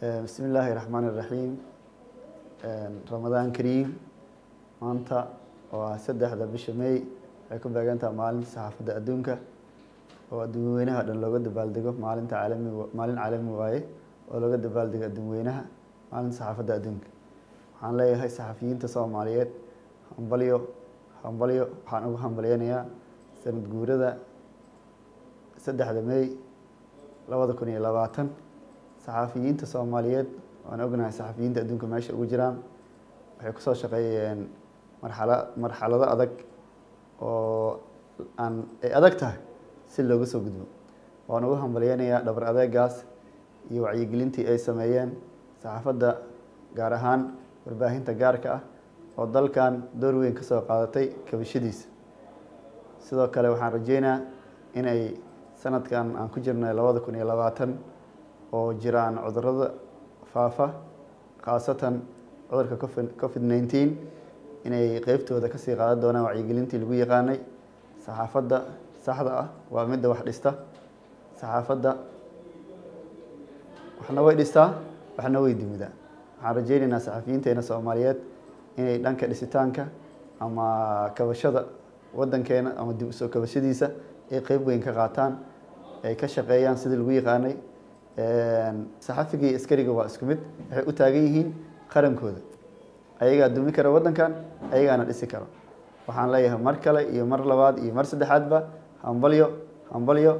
bismi illaahi raxmaan iraxiim ramadaan kariim maanta oo ah saddexda bisha may. Waxay ku beegantaha maalinta saxaafadda adduunka oo adduunweynaha dhan looga dabaaldego maalinta caalami maalin caalami waaye oo looga dabaaldego adduunweynaha maalinta saxaafadda adduunka. Waxaan leeyahay saxafiyiinta soomaaliyeed hambalyo hambalyo waxaan ugu hambalyeynayaa sanad guurada saddexda may labada kun iyo labaatan saxaafiyiinta soomaaliyeed waan ognahay saxafiyiinta adduunka meesha ugu jiraan waxay ku soo shaqeeyeen marxala marxalado adag oo aan ay adag tahay si looga soo gudbo. Waan ugu hambalyeynayaa dhabar adeegaas iyo wacyigelintii ay sameeyeen saxaafadda gaar ahaan warbaahinta gaarka ah oo dalkan door weyn ka soo qaadatay kabashadiisa. Sidoo kale waxaan rajeynaa inay sanadkan aan ku jirnay labada kun iyo labaatan oo jiraan cudurrada faafa khaasatan cudurka covid nineteen inay qeybtooda ka sii qaadan doonaan wacyigelintii lagu yaqaanay. Saxaafadda saxda ah waa midda wax dhista. Saxaafadda waxna way dhistaa waxna way dimidaa. Waxaan rajeyneynaa saxafiyiinteena soomaaliyeed inay dhanka dhisitaanka ama kabashada wadankeena ama dib u soo kabashadiisa ay qeyb weyn ka qaataan ay ka shaqeeyaan sidii lagu yaqaanay saxafiga iyo askariga waa isku mid waxay u taagan yihiin qarankooda. Ayagaa dumi kara wadankan ayagaana dhisi karo. Waxaan leeyahay mar kale iyo mar labaad iyo mar saddexaadba hambalyo hambalyo